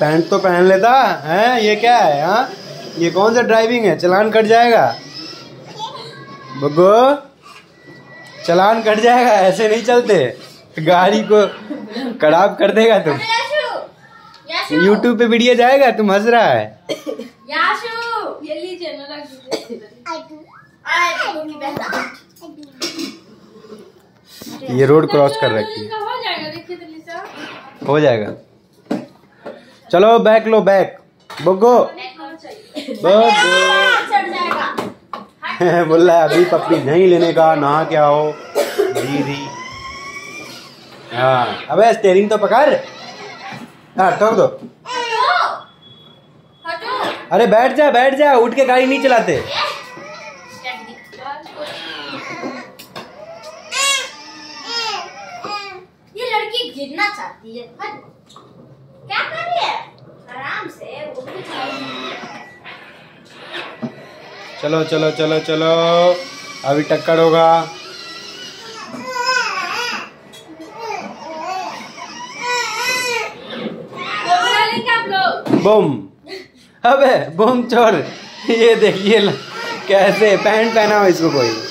Pant तो पहन लेता है? ये क्या है हाँ? ये कौन सा ड्राइविंग है? चलान कट जाएगा? बग्गो चलान कट जाएगा ऐसे नहीं चलते। गाड़ी को खराब कर देगा तुम। यूट्यूब पे वीडियो जाएगा तुम हंस रहा है। ये रोड क्रॉस कर रखी है हो जाएगा देखिए तो लिसा हो जाएगा। चलो बैक लो बैक बग्गो बग्गो बोल रहा है अभी पप्पी नहीं लेने का नहा क्या आओ दीदी हाँ। अबे स्टेयरिंग तो पकड़। हाँ ठोक दो। अरे बैठ जा बैठ जा उठ के गाड़ी नहीं चलाते। गिरना चाहती है। हट। क्या कर रही है? आराम से, वो भी चलो चलो चलो चलो। अभी टक्कर होगा। बुम। अबे, बुम, चोर। ये देखिए कैसे पैंट पहना हो इसको कोई।